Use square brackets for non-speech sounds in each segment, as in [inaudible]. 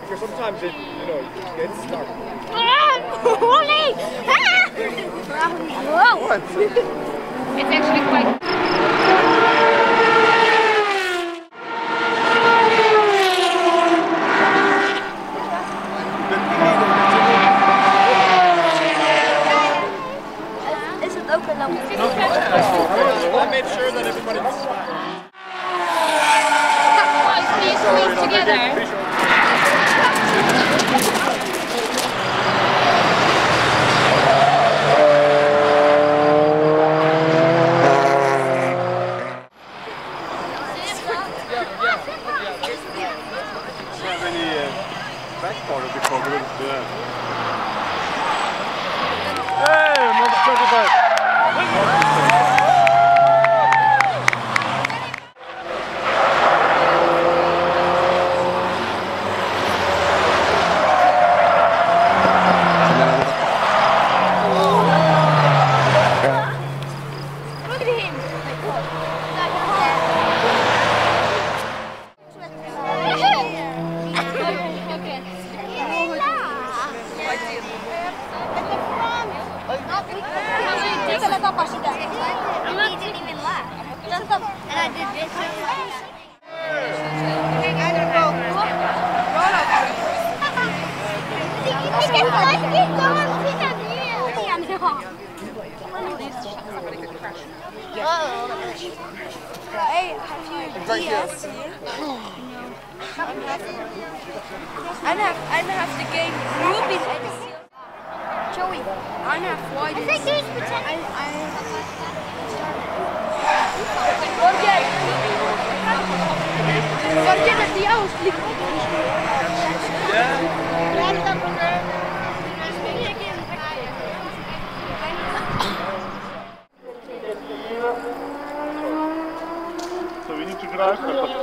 because sometimes it, you know, it gets stuck. Holy! Whoa! [laughs] It's actually quite. Is het ook een? I made sure that everybody was Boys, please squeeze together. back part of the cover Yeah. Hey, Hey, have you DS here? I have I have the game Ruby Joey. I have white. I think there's potential. I, I... Forget. Forget that the house So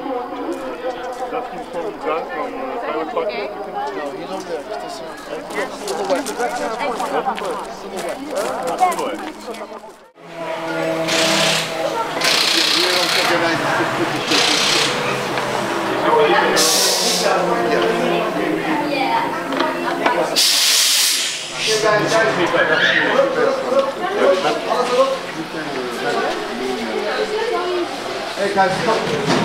Dat ging voor een draak van een pakje. Nou, hier dan weer. Het is Hey guys, come.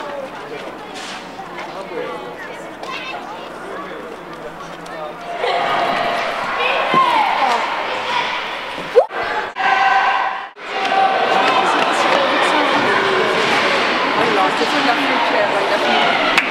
这是两杯水，两杯。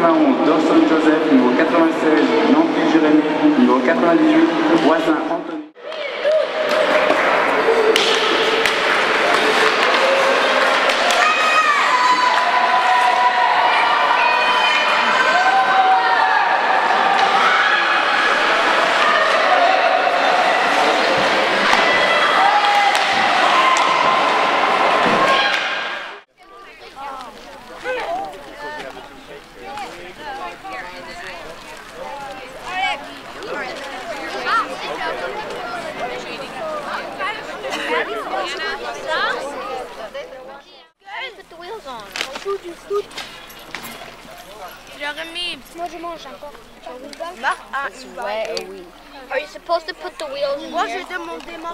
91, Dawson Joseph, numéro 96, Nancy Jérémy, numéro 98, Voisin Moi, je mange encore. Ouais, oui. Are you supposed to put the wheels in Moi, here? je demandais moi.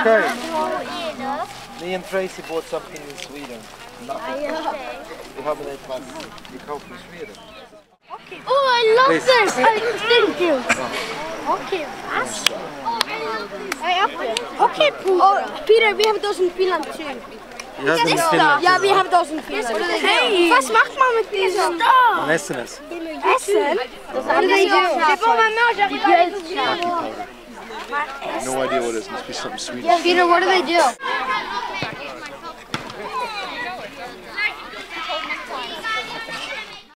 Okay. Me and Tracy bought something in Sweden. Nothing. Vi har med dig ett vatten. Vi kom från Sweden. Oh, I love Please. this. I, thank you. Okay, fast. Okay, oh, Peter, we have those in Finland too. Vi har den i Finland. Yeah, we have those in Finland. Hey, vad macht man med det? En SNS. Essen? What do they do? C'est pour ma mère, j'arrive No idea what it is. Must be something Swedish. Peter, what do they do?